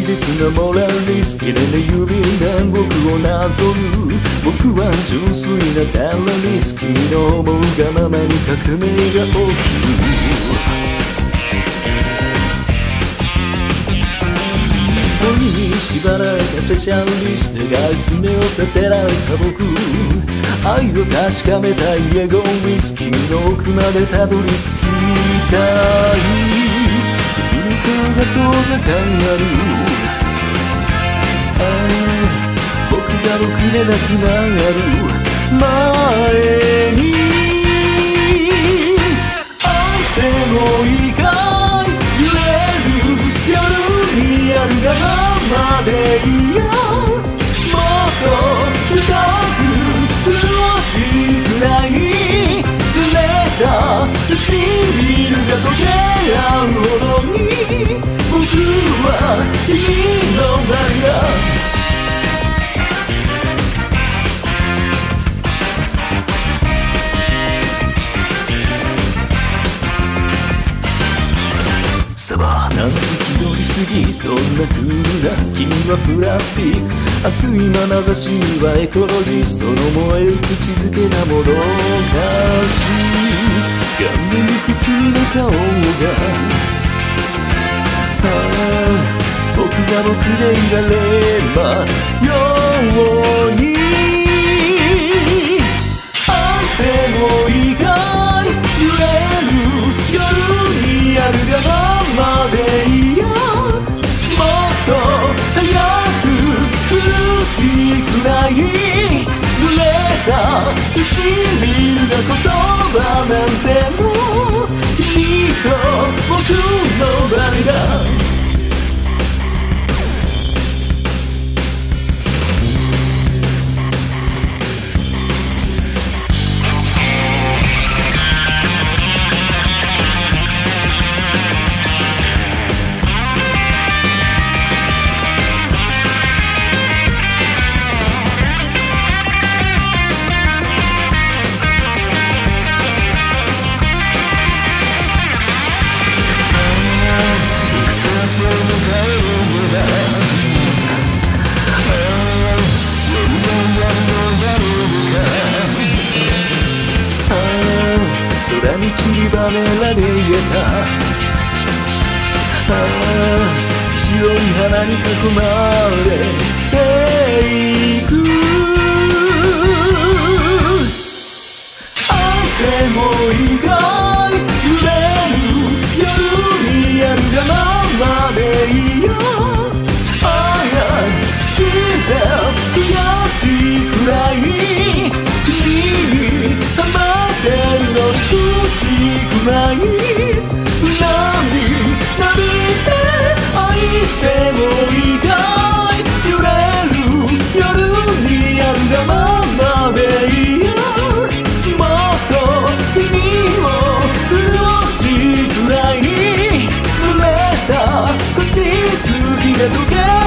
切なモラリス綺麗な指が僕をなぞる。僕は純粋なテロリス君の思うがままに革命が起きる恋に縛られたスペシャリストが爪を立てられた僕愛を確かめたいエゴリス君の奥までたどり着きたい。君の顔が遠ざかるああ僕が僕でなくなる前に愛してもいいかい揺れる夜にあるがままでいいよもっと深く苦しくない濡れた唇が溶け合さあなんて気取りすぎそんなクールな君はプラスティック。熱い眼差しにはエコロジストの燃える口づけなもどかし。い顔に向く君の顔が。僕が僕でいられます。よなんてもきっと僕の空に散りばめられた。ああ白い花に囲まれていく。愛してもいいかくない。波なびて愛してもいいかい揺れる。夜にあるがままでいいよ。もっと君を苦しくらい。濡れた星月が溶け。